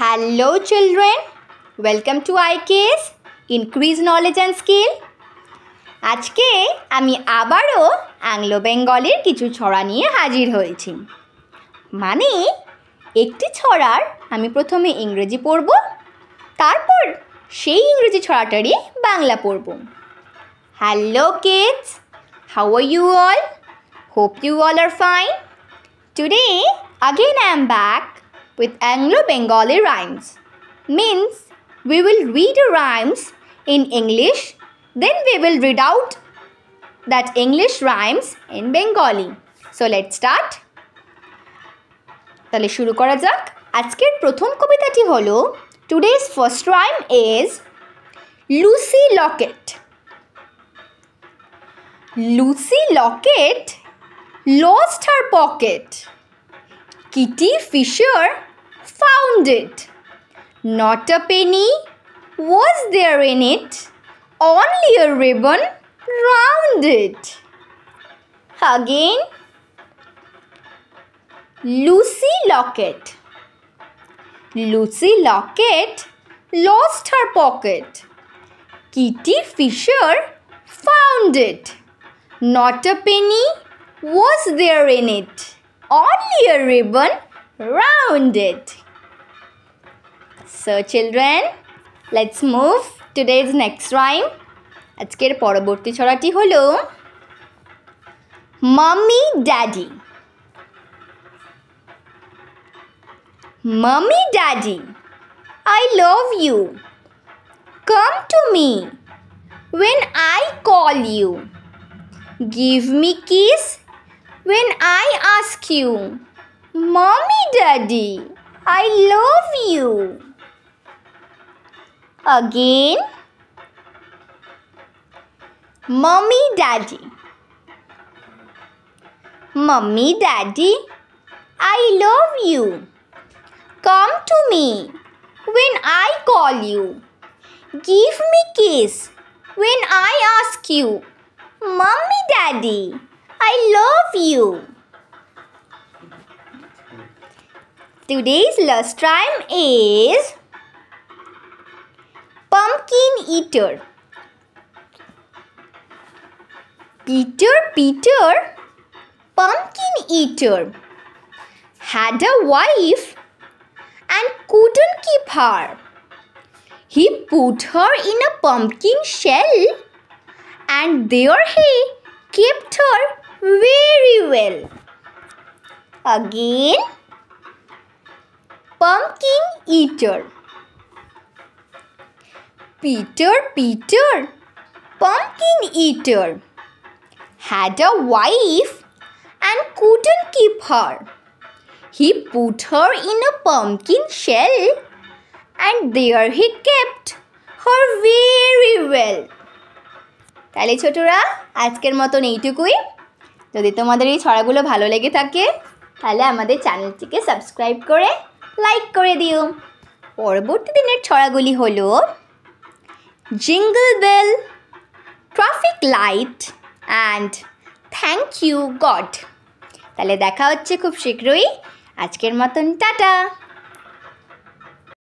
Hello, children. Welcome to IKS Increase Knowledge and Skill. আজকে আমি আবারও অ্যাংলো বেঙ্গলের কিছু ছড়া নিয়ে হাজির হয়েছি। মানে একটি ছড়ার আমি প্রথমে ইংরেজি পড়ব তারপর সেই ইংরেজি ছড়াটারই বাংলা পড়ব। Hello kids how are you all hope you all are fine today again am back with Anglo Bengali rhymes. Means we will read the rhymes in English, then we will read out that English rhymes in Bengali. So let's start. তাহলে শুরু করা যাক আজকের প্রথম কবিতাটি হলো today's first rhyme is Lucy Locket Lucy Locket lost her pocket. Kitty Fisher found it. Not a penny was there in it, only a ribbon round it. Again, Lucy Locket. Lucy Locket lost her pocket. Kitty Fisher found it. Not a penny was there in it, only a ribbon round it. So, children, let's move today's next rhyme. আজকের পরবর্তী ছড়াটি হলো mummy daddy mummy daddy I love you come to me when I call you. Give me kiss when I ask you. Mommy, Daddy, I love you. Again. Mommy, Daddy. Mummy, Daddy, I love you. Come to me when I call you. Give me kiss when I ask you. Mommy, Daddy, I love you. Today's last rhyme is Pumpkin Eater. Peter, Peter, Pumpkin Eater, had a wife and couldn't keep her. He put her in a pumpkin shell and there he kept her very well. Again, eater. Peter, Peter, pumpkin eater, had a wife and couldn't keep her. He put her in a pumpkin shell and there he kept her very well. তাহলে ছোটরা আজকের মতন এইটুকুই যদি তোমাদের এই ছড়াগুলো ভালো লেগে থাকে তাহলে আমাদের চ্যানেলটিকে সাবস্ক্রাইব করে লাইক করে দিও। পরবর্তী দিনের ছড়াগুলি হল jingle bell traffic light and thank you God তাহলে দেখা হচ্ছে খুব শীঘ্রই। আজকের মতন টাটা।